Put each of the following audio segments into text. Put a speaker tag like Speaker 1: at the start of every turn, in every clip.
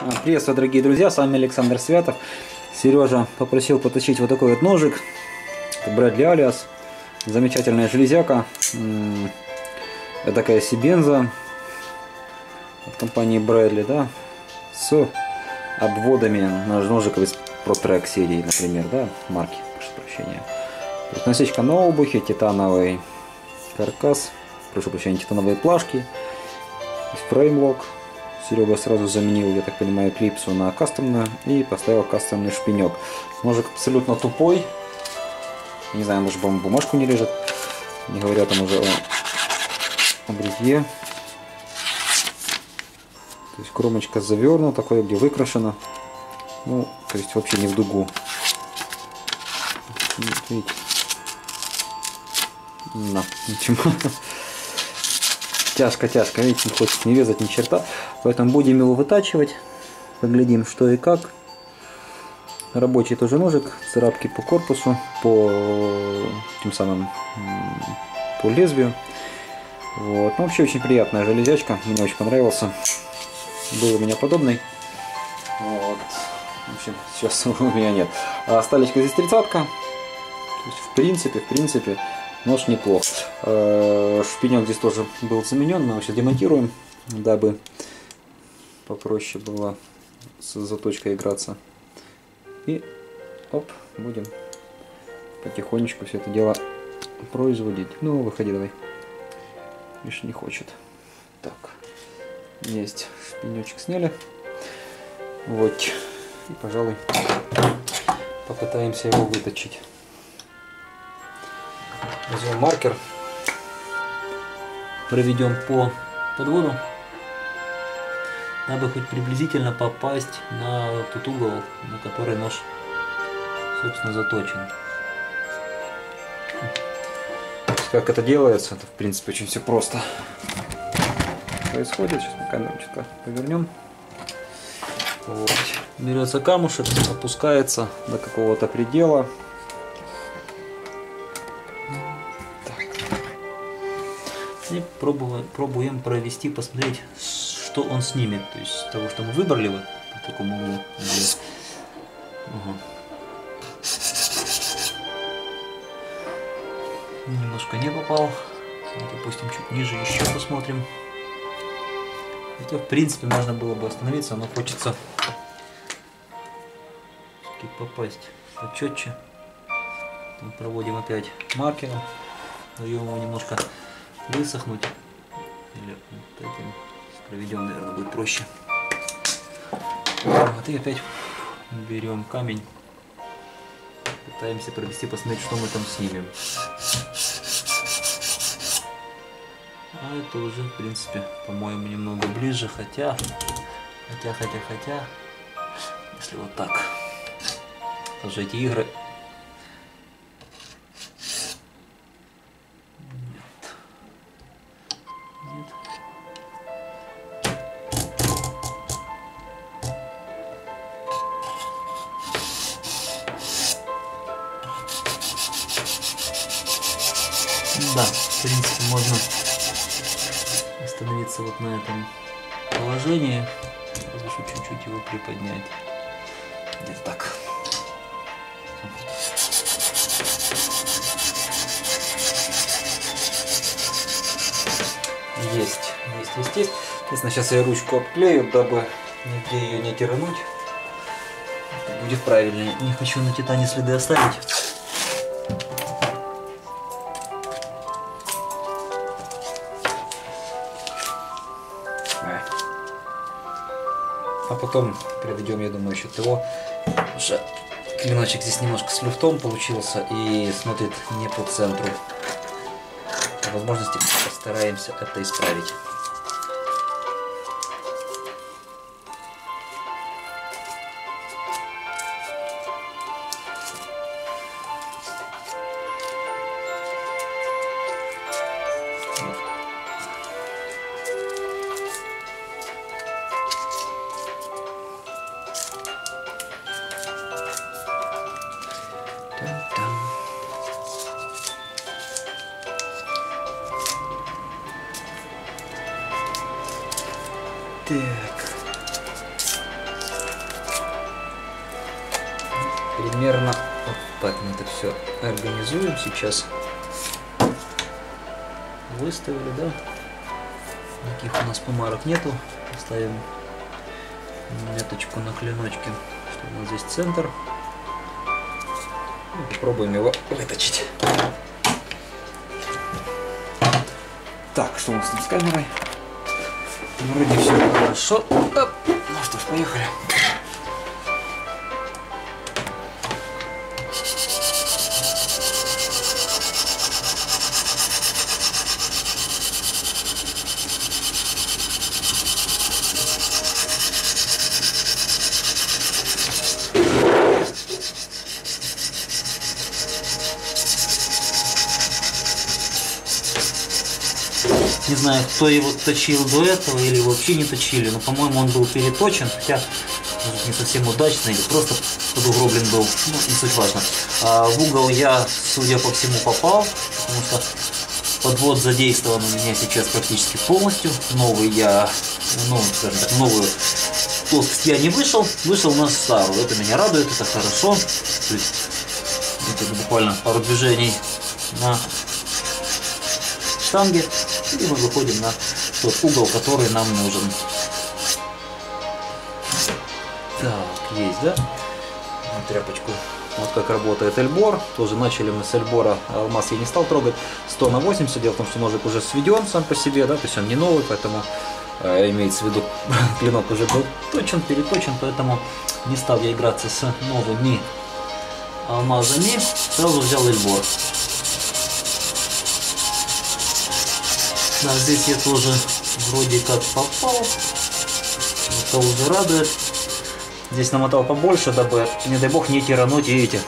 Speaker 1: А, Приветствую, дорогие друзья, с вами Александр Святов. Сережа попросил поточить вот такой вот ножик. Это Брэдли Алиас. Замечательная железяка. Это такая Сибенза от компании Брэдли, да, с обводами ножиков из Protrek серии, например, да, марки, прошу прощения. Насечка на обухе, титановый каркас, прошу прощения, титановые плашки, фреймлок. Серега сразу заменил, я так понимаю, клипсу на кастомную и поставил кастомный шпинек. Ножик абсолютно тупой. Не знаю, может быть бумажку не режет. Не говоря там уже о, бритье. То есть кромочка завернута, такое где выкрашена. Ну, то есть вообще не в дугу. Видите? На, ничего. Тяжко, тяжко, видите, не хочет не вязать ни черта. Поэтому будем его вытачивать. Поглядим, что и как. Рабочий тоже ножик, царапки по корпусу, по тем самым по лезвию. Вот. Ну, вообще очень приятная железячка, мне очень понравился. Был у меня подобный. Вот. В общем, сейчас у меня нет. А сталечка здесь тридцатка. В принципе, в принципе, нож неплох. Э, Шпинек здесь тоже был заменен, мы его сейчас демонтируем, дабы попроще было с заточкой играться. И оп, будем потихонечку все это дело производить. Ну, выходи давай. Видишь, не хочет. Так, есть шпинечек сняли. Вот. И, пожалуй, попытаемся его выточить. Возьмем маркер, проведем по подводу, дабы хоть приблизительно попасть на тот угол, на который нож, собственно, заточен. Как это делается, это в принципе очень все просто происходит. Сейчас мы камеру чутка повернем. Вот. Берется камушек, опускается до какого-то предела. И пробуем, провести, посмотреть, что он снимет. То есть того, что мы выбрали вот по такому углу. Ага. Немножко не попал. Допустим, чуть ниже еще посмотрим. Хотя, в принципе, можно было бы остановиться, но хочется попасть почетче. Проводим опять маркером. Даем его немножко высохнуть. Или вот этим проведем, наверное, будет проще. Вот и опять берем камень. Пытаемся провести, посмотреть, что мы там снимем. А это уже, в принципе, по-моему, немного ближе, хотя, хотя, хотя, хотя, если вот так. Тоже эти игры можно остановиться вот на этом положении. Разве что чуть-чуть его приподнять. Где-то так. Есть, есть, есть, есть. Сейчас я ручку обклею, дабы нигде ее не тирануть. Будет правильнее. Не хочу на титане следы оставить. Потом проведем, я думаю, еще ТО. Уже клиночек здесь немножко с люфтом получился и смотрит не по центру. По возможности постараемся это исправить. Сейчас. Выставили, да? Никаких у нас помарок нету. Ставим меточку на клиночке, что у нас здесь центр. И попробуем его выточить. Так, что у нас там с камерой? Вроде все хорошо. Оп. Ну что ж, поехали. Не знаю, кто его точил до этого или вообще не точили, но, по-моему, он был переточен, хотя, может, не совсем удачно или просто подугроблен был, ну, не суть важно. А в угол я, судя по всему, попал, потому что подвод задействован у меня сейчас практически полностью. Новый я, ну, скажем так, новую плоскость я не вышел, вышел на старую. Это меня радует, это хорошо. То есть, это буквально пару движений на штанге, и мы выходим на тот угол, который нам нужен. Так, есть, да? Тряпочку. Вот как работает эльбор. Тоже начали мы с эльбора. Алмаз я не стал трогать. 100 на 80. Дело в том, что ножик уже сведен сам по себе, да, то есть он не новый, поэтому э, имеется в виду клинок уже был точен, переточен, поэтому не стал я играться с новыми алмазами. Сразу взял эльбор. Да, здесь я тоже вроде как попал. Это уже радует. Здесь намотал побольше, дабы, не дай бог, не тирануть и эти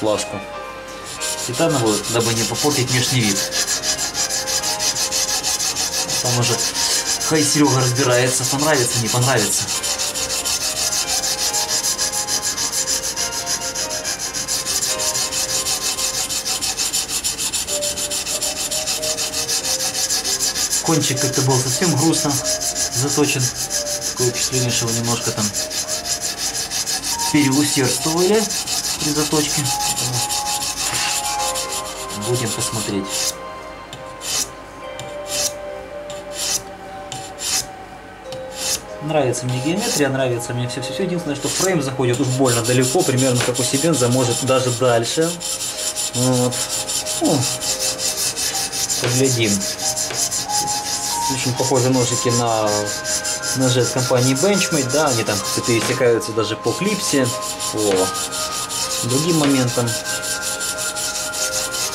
Speaker 1: флажку титановую, дабы не попортить внешний вид. Там уже хай Серега разбирается, понравится, не понравится. Кончик как-то был совсем грустно заточен. Такое впечатление, что его немножко там переусердствовали при заточке. Будем посмотреть. Нравится мне геометрия, нравится мне все-все-все. Единственное, что фрейм заходит уж больно далеко, примерно как у Сибенза, может даже дальше. Вот. Ну, поглядим. Очень похожи ножики на ножи от компании Benchmade, да, они там пересекаются даже по клипсе, по другим моментам.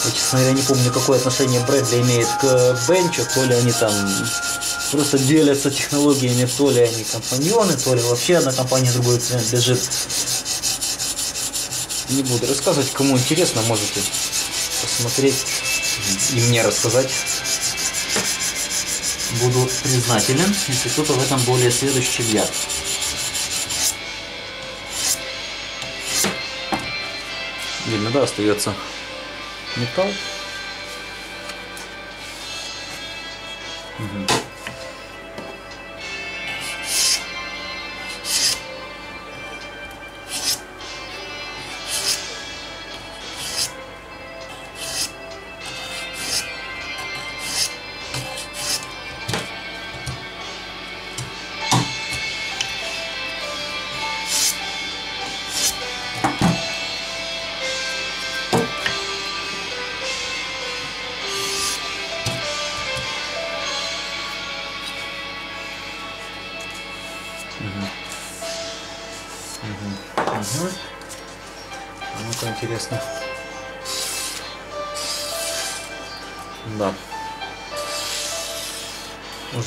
Speaker 1: Я, честно говоря, не помню, какое отношение Брэдли имеет к Бенчу, то ли они там просто делятся технологиями, то ли они компаньоны, то ли вообще одна компания другой принадлежит. Не буду рассказывать, кому интересно, можете посмотреть и мне рассказать. Буду признателен, если кто-то в этом более следующий, чем я. Видно, да, остается металл.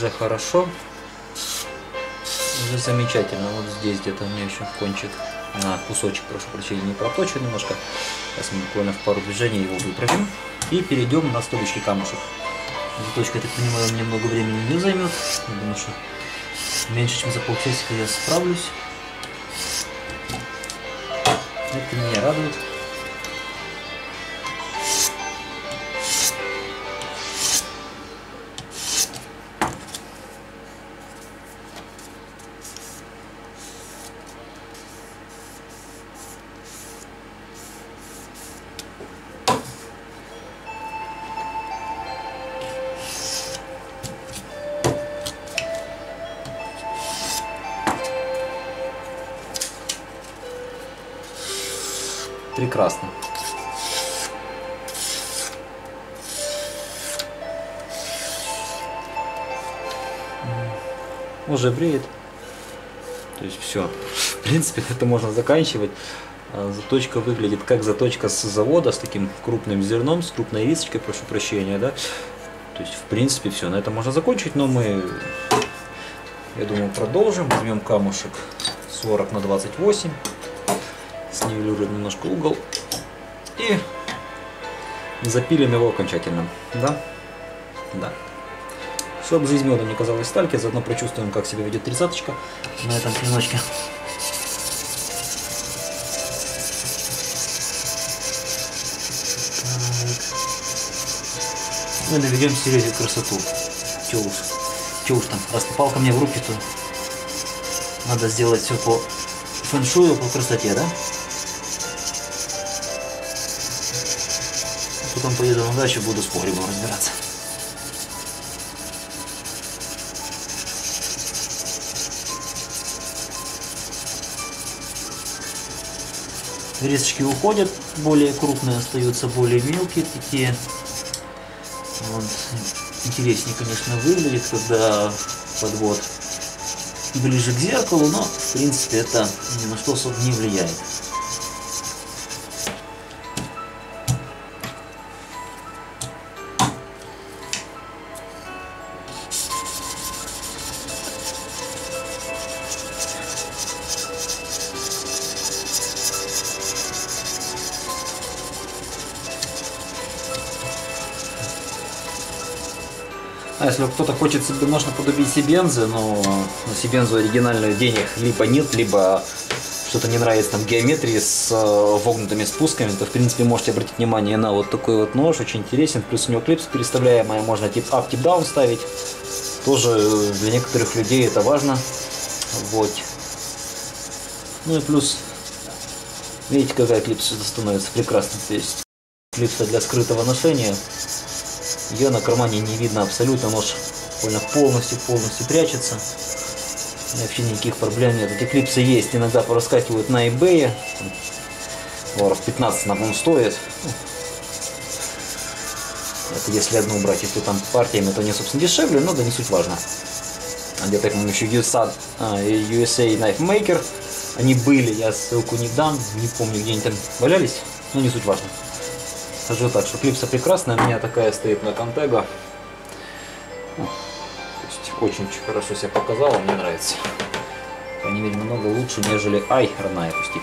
Speaker 1: Уже хорошо. Уже замечательно. Вот здесь где-то у меня еще кончик на кусочек, прошу прощения, не проточен немножко. Сейчас мы буквально в пару движений его выправим. И перейдем на следующий камушек. Заточка, я так понимаю, мне много времени не займет. Я думаю, что меньше чем за полчасика я справлюсь. Это меня радует. Уже бреет. То есть все. В принципе, это можно заканчивать. А, заточка выглядит как заточка с завода, с таким крупным зерном, с крупной рисочкой, прошу прощения, да. То есть, в принципе, все. На этом можно закончить, но мы, я думаю, продолжим. Возьмем камушек 40 на 28, снивелируем немножко угол и запилим его окончательно. Да? Да. Чтобы жизнь медом не казалась стальки, заодно прочувствуем, как себя ведет тридцаточка на этом клиночке. Ну и наведем Сереге красоту. Че уж, че там, раз попал ко мне в руки, то надо сделать все по фэншую, по красоте, да? Потом поеду на дачу, буду с погребом разбираться. Резочки уходят, более крупные остаются, более мелкие такие. Вот. Интереснее, конечно, выглядит, когда подвод ближе к зеркалу, но в принципе это ни на что не влияет. Если кто-то хочет себе, можно подубить Сибензы, но на Сибензу оригинальную денег либо нет, либо что-то не нравится там геометрии с э, вогнутыми спусками, то в принципе можете обратить внимание на вот такой вот нож, очень интересен, плюс у него клипс переставляемая, можно тип up, тип down ставить, тоже для некоторых людей это важно, вот. Ну и плюс, видите какая клипса становится прекрасно, то есть клипса для скрытого ношения, ее на кармане не видно абсолютно, нож буквально полностью-полностью прячется. Вообще никаких проблем нет. Эти клипсы есть, иногда пораскакивают на eBay. Долларов 15 на по стоит. Это если одну брать, если там партиями, то они, собственно, дешевле, но да не суть важно. А где-то, по-моему, еще USA, а, USA Knife Maker. Они были, я ссылку не дам, не помню, где они там валялись, но не суть важно. Скажу так, что клипса прекрасная, у меня такая стоит на Контего. Ну, очень-очень хорошо себя показала, мне нравится. По крайней мере, лучше, нежели Ай, родная, пусти.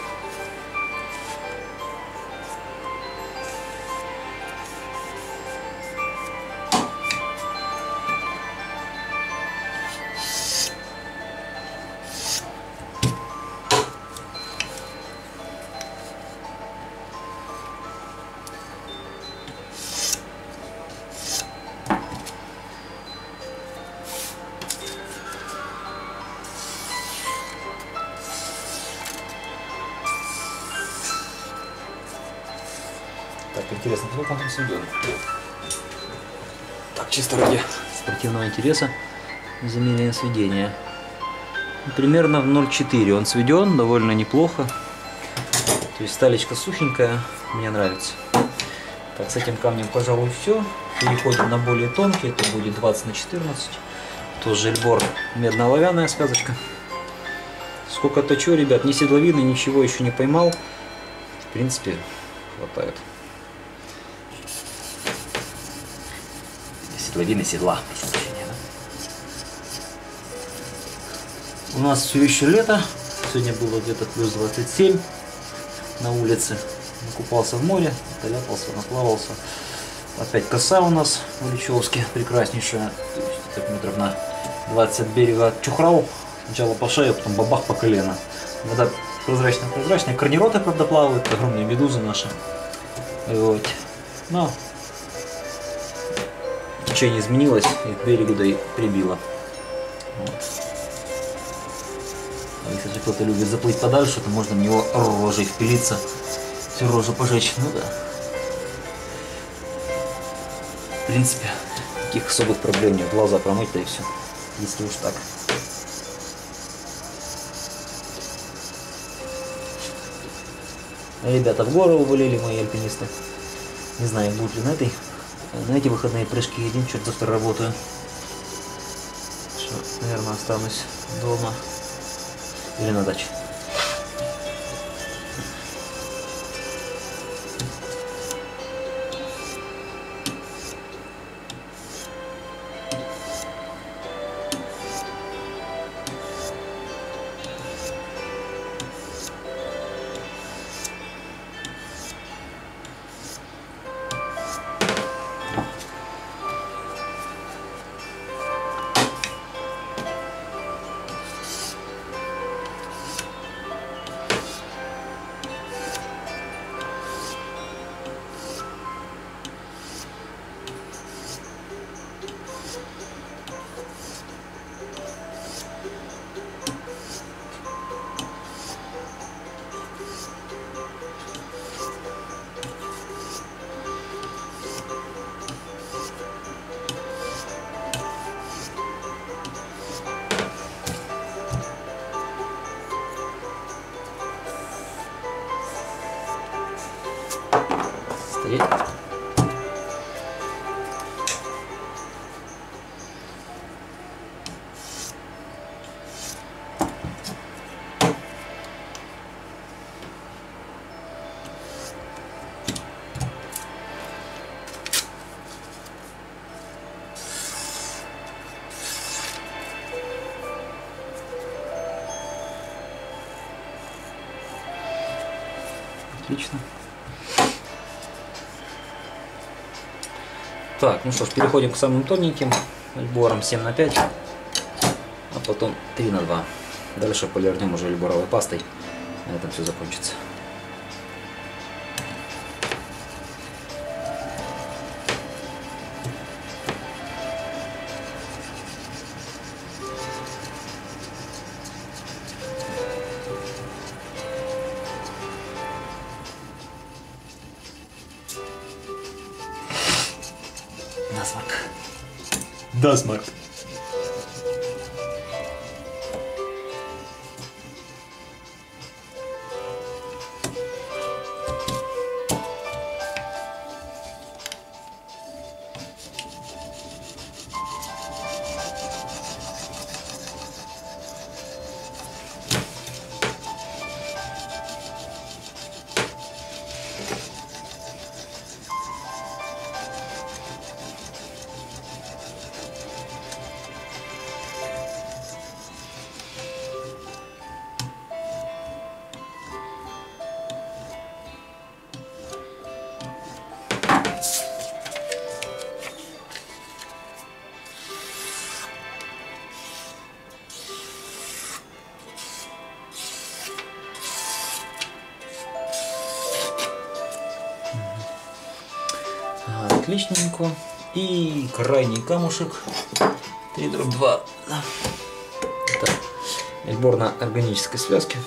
Speaker 1: Интересно, он там сведен? Так, чисто ради спортивного интереса замерение сведения. Примерно в 0,4 он сведен, довольно неплохо. То есть сталечка сухенькая, мне нравится. Так, с этим камнем, пожалуй, все. Переходим на более тонкий, это будет 20 на 14. Тоже эльбор медно-оловянная сказочка. Сколько точу, ребят, ни седловины, ничего еще не поймал. В принципе, хватает. Седловины седла. У нас все еще лето. Сегодня было где-то плюс 27 на улице. Накупался в море, поляпался, наплавался. Опять коса у нас в Ильичевске прекраснейшая. То есть так метров на 20 от берега чухрал. Сначала по шее, потом бабах по колено. Вода прозрачная-прозрачная. Корнероты, правда, плавают, огромные медузы наши. Вот. Но течение изменилось и к берегу да и прибило. Вот. А если кто-то любит заплыть подальше, то можно в него рожей впилиться, всю рожу пожечь. Ну да. В принципе, таких особых проблем нет. Глаза промыть, да и все. Если уж так. Ребята в гору увалили, мои альпинисты. Не знаю, будут ли на этой. На эти выходные прыжки один, черт завтра работаю. Что, наверное, останусь дома или на даче. Отлично. Так, ну что ж, переходим к самым тоненьким. Альбором 7 на 5, а потом 3 на 2. Дальше полирнем уже альборовой пастой. На этом все закончится.
Speaker 2: as
Speaker 1: much Отличненько. И крайний камушек. 3 дробь 2. Да. Это Эльбор на органической связке.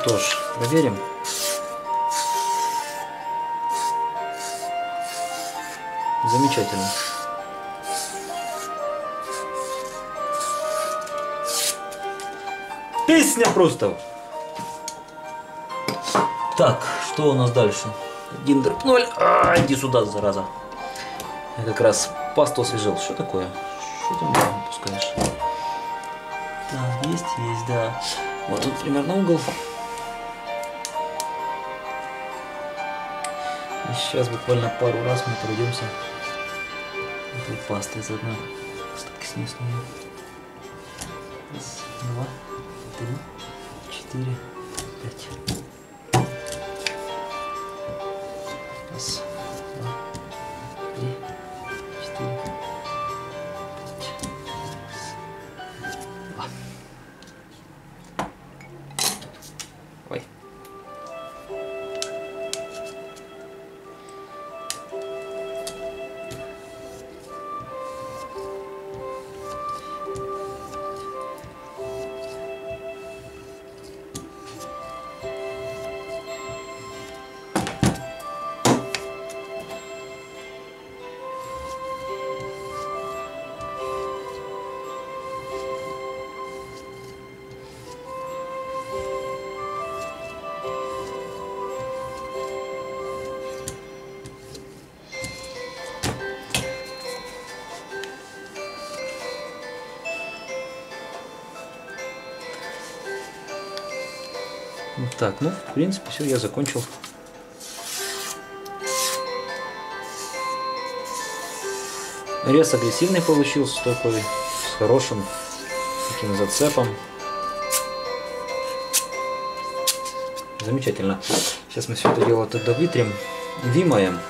Speaker 1: Что ж, проверим. Замечательно. Песня просто. Так, что у нас дальше? Дробь ноль. А, иди сюда, зараза. Я как раз пасту освежил. Что такое? Что ты меня пускаешь? Так, есть, есть, да. Вот тут примерно угол. И сейчас буквально пару раз мы пройдемся этой пастой заодно. Остатки снесу. Раз, два, три, четыре, Так, ну, в принципе, все, я закончил. Рез агрессивный получился такой, с хорошим таким зацепом. Замечательно. Сейчас мы все это дело тогда вытрем, вимаем.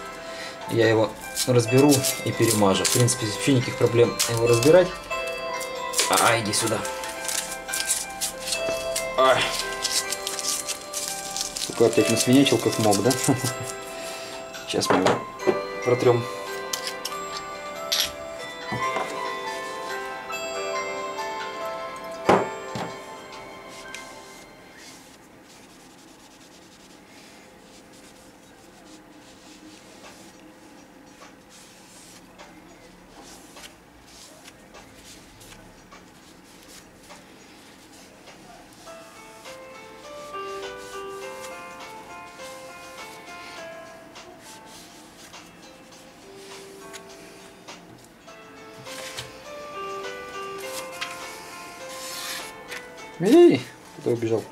Speaker 1: Я его разберу и перемажу. В принципе, вообще никаких проблем его разбирать. А, иди сюда. Ай. Опять насвинячил как мог, да? Сейчас мы его протрем. Эй, куда убежал?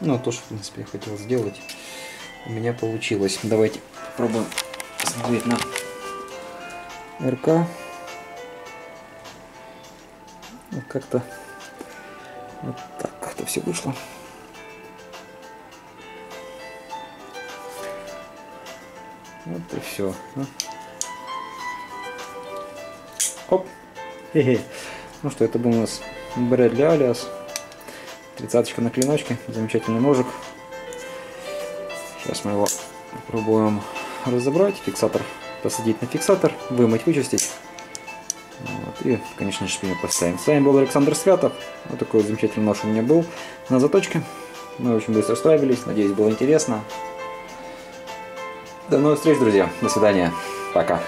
Speaker 1: Ну, то, что, в принципе, я хотел сделать, у меня получилось. Давайте попробуем смотреть на РК. Вот как-то вот так как-то все вышло. Вот и все. Оп. Хе-хе. Ну что, это был у нас Брэдли Алиас. Тридцаточка на клиночке. Замечательный ножик. Сейчас мы его попробуем разобрать. Фиксатор посадить на фиксатор, вымыть, вычистить. Вот. И, конечно шпиню поставим. С вами был Александр Святов. Вот такой вот замечательный нож у меня был на заточке. Мы очень быстро справились. Надеюсь, было интересно. До новых встреч, друзья. До свидания. Пока.